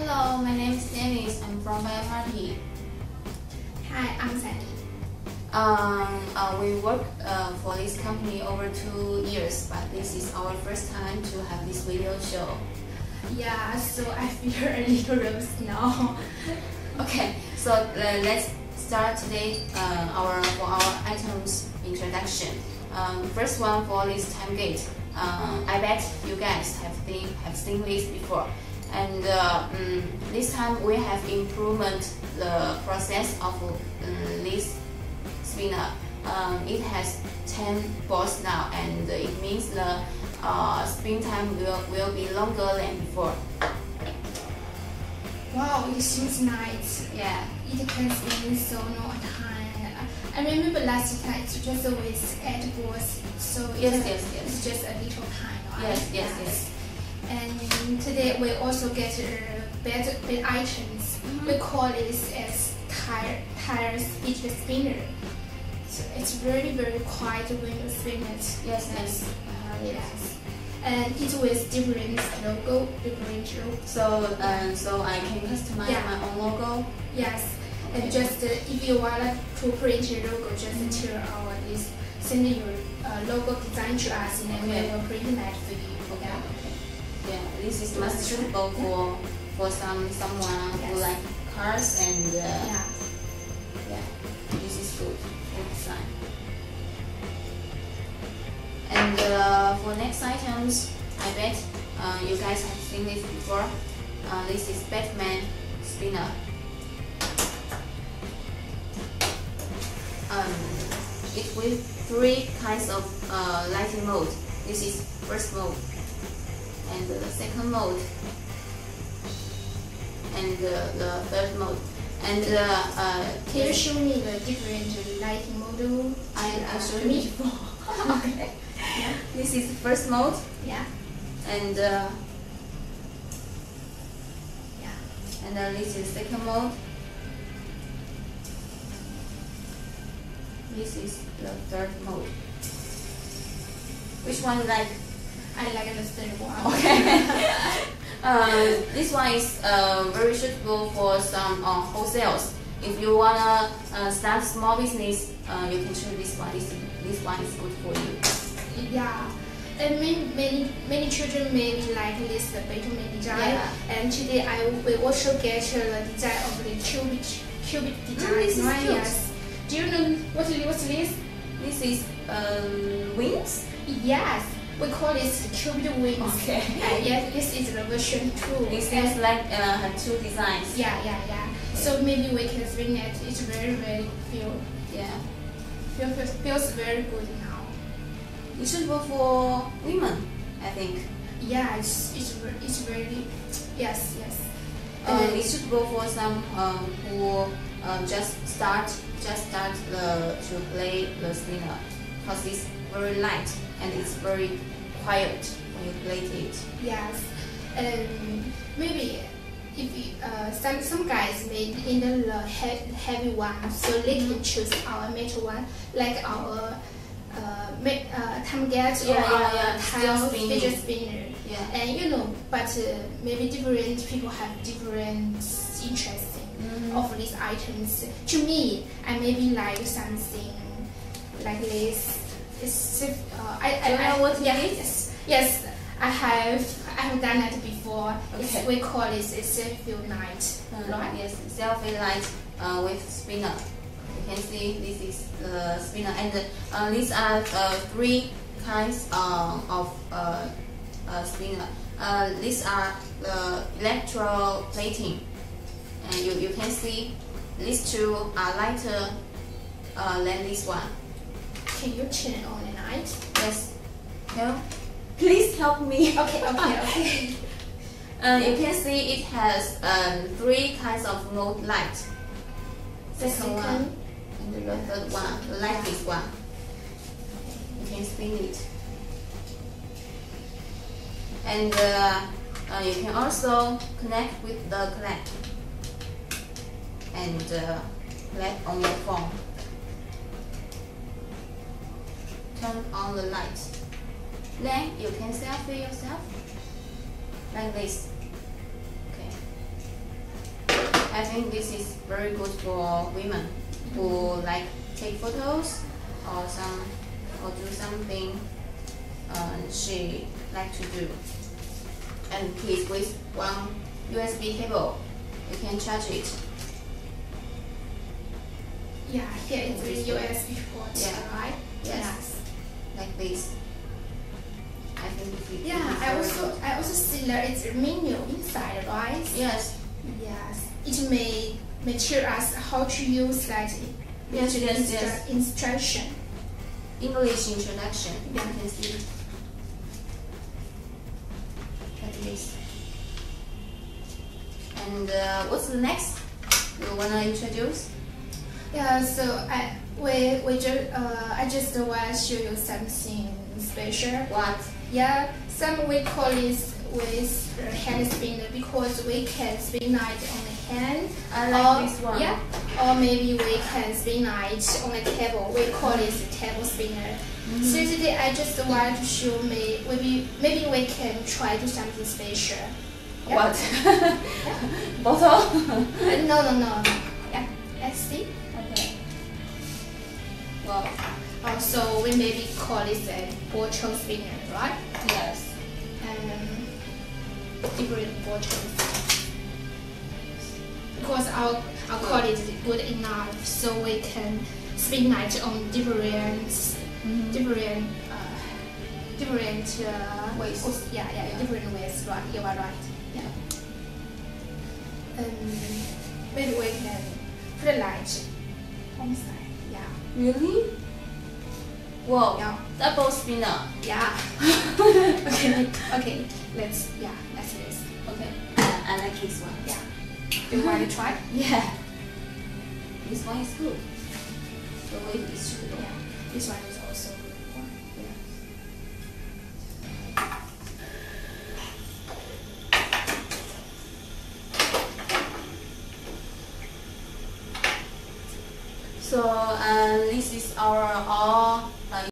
Hello, my name is Dennis. I'm from BioMarty. Hi, I'm Sandy. Um, uh, we work uh, for this company over two years, but this is our first time to have this video show. Yeah, so I feel a little nervous now. Okay, so uh, let's start today uh, our for our items introduction. Um, first one for this time gate. Uh, I bet you guys have seen have seen this before, and uh, um, this time we have improved the process of um, this spinner. Um, it has 10 balls now, and it means the uh, spin time will, will be longer than before. Wow, it seems nice. Yeah. It can spin so long time. I remember last time it's just with eight balls, so Yes, it's, yes, yes. it's just a little time. right? Yes, yes, yes. And today we also get uh, better, items. Mhm. We call this as tire tire speed spinner. So it's very very quiet when you spin it. Yes, yes. Uh, yes. And it with different logo, different logo. So, uh, so I can customize Yeah. my own logo. Yes. And just uh, if you want to print your logo, just tell our this send your uh, logo design to us, and then Okay. we will print that for you. Okay. Yeah. Yeah, this is most suitable for for some someone who Yes. like cars and uh, Yeah. yeah, this is good. Good design. And uh, for next items, I bet uh, you guys have seen this before. Uh, this is Batman spinner. Um, it with three kinds of uh, lighting mode. This is first mode, and the second mode, and uh, the third mode. And uh, uh, Can you show me the different lighting model? I- uh, showed me you. okay. Yeah. this is the first mode, Yeah. and uh, Yeah. and uh, this is second mode. This is the third mode. Which one you like? I like the third one. Okay. uh, this one is uh, very suitable for some uh, wholesales. If you wanna uh, start small business, uh, you can choose this one. This, this one is good for you. Yeah. And many, many, many children maybe like this the Beethoven design. Yeah. And today I will also get the design of the cubic, cubic design. this is right? Yes. Do you know what, what's this? This is um, wings. Yes. We call this cubic wings. Okay. And yes, this is the version two. It seems like uh, two designs. Yeah, yeah, yeah. So maybe we can spin it. It's very, very feel, Yeah. feel feels very good now. It's suitable for women, I think. Yeah, it's it's it's very yes, yes. Uh, And it's suitable for some um, who uh, just start just start the, to play the spinner because it's very light and it's very quiet when you play it. Yes, and maybe if you, uh, some some guys may in the he- heavy one, so they can choose our metal one, like our uh, ma- uh, time get Yeah, or yeah, our yeah, tile fidget spinner. Yeah. And you know, but uh, maybe different people have different interests Mhm. of these items. To me, I maybe like something like this. It's uh, I, I, know what it yeah, is? Yes, yes, I have I have done that before. Okay. we call it a selfie light, Uh, right? Yes, selfie light uh, with spinner. You can see this is the spinner, and uh, these are uh, three kinds uh, of uh, uh, spinner. Uh, these are the electroplating, and you, you can see these two are lighter uh, than this one. Can you turn it on the night? Yes. You please help me? Okay, okay, okay. Um, you can see it has um, three kinds of mode light. The Second one and the third one, the lightest one. You can spin it. And uh, uh, you can also connect with the clamp and uh, on your phone. Turn on the light. Then you can selfie yourself like this. Okay. I think this is very good for women who like take photos or some or do something uh, she like to do. And please with one USB cable, you can charge it. Yeah, here is the USB port, Yeah. right? Yes. Like this. I think you Yeah, I also I also see is a menu inside, right? yes Yes. It may may tell us how to use that Yes, yes, instru- yes. instruction. English introduction. Yeah. You can see. Like this. And uh, what's the next? You wanna introduce? Yeah, so I we we just uh I just want to show you something special. What? Yeah, some we call this with hand spinner because we can spin it on the hand. I like or, this one. Yeah, or maybe we can spin it on the table. We call it table spinner. Mm-hmm. So today I just want to show me maybe maybe we can try do something special. Yeah. What? Bottle? Uh, no no no. Yeah, let's see. Well, Uh, so we maybe call this a bottle spinner, right? yes. um, different bottles. Because our, our quality is good enough, so we can spin it on different, different, uh, different uh, Ways. cos- Yeah, yeah, Yeah. different ways. Right, you are right. Yeah. Um, maybe we can put a light on side. Yeah. Really? Whoa. Yeah. Double spinner. Yeah. okay. Okay. Let's. Yeah. Let's this. Okay. I, I like this one. Yeah. You want to try? Yeah. This one is good. The is too low. Yeah. This one is So um, this is our